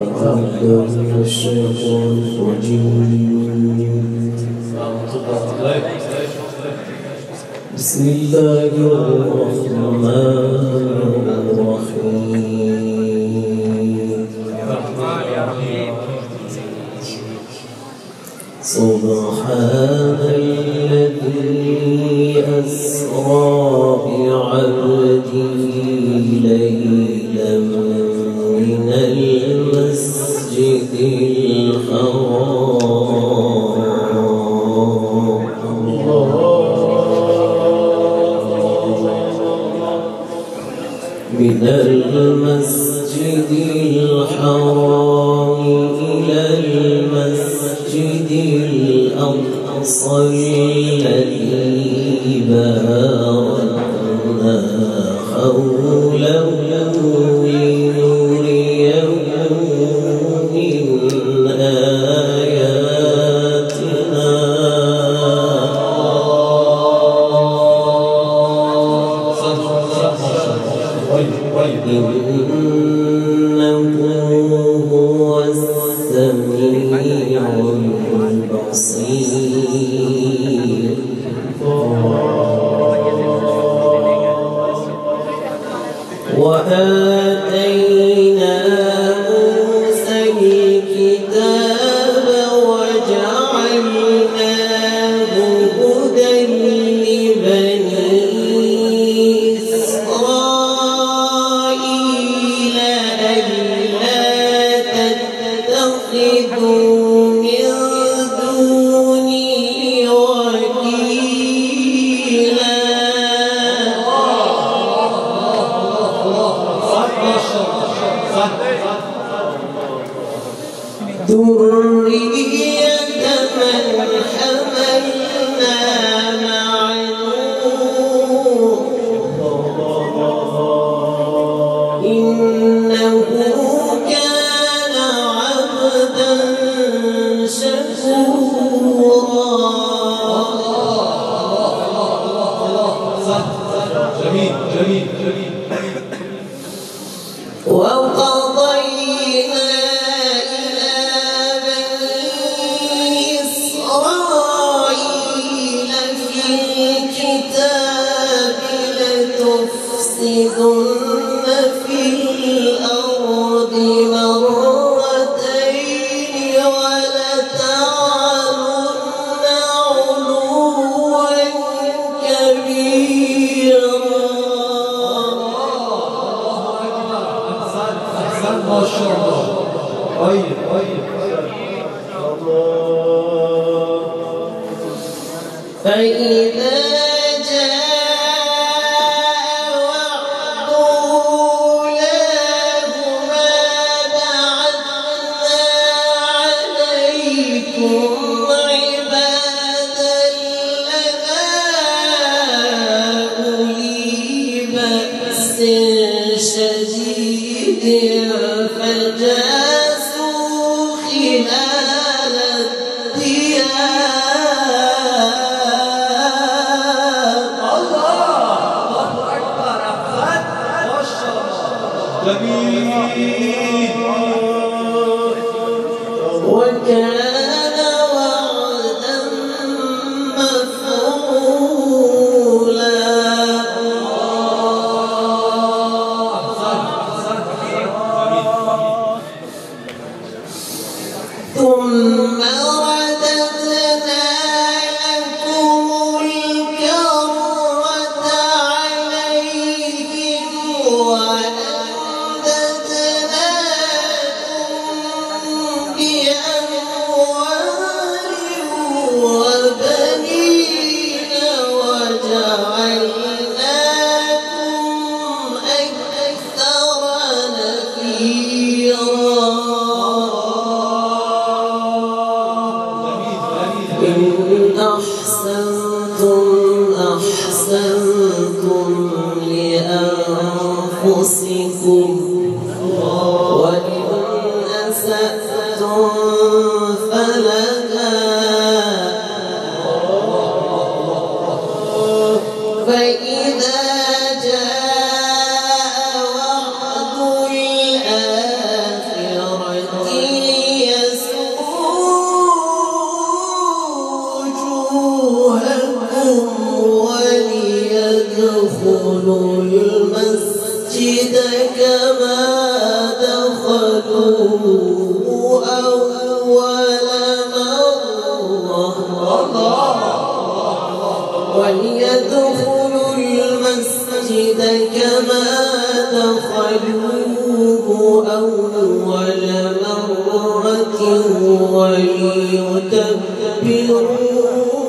من بسم الله الرحمن الرحيم. سبحان الذي أسرى المسجد الحرام إلى المسجد الأقصى الذي باركنا حوله البصير لتفسدن في الأرض مرتين ولتعلن علوا كبيرا. ما شاء الله. طيب طيب فإذا بأس شديد فجاسوا خلال الديار جميل وكان لأنفسكم وإن أسأتم فلها فإذا كما دخلوه أول مرة وليتبروا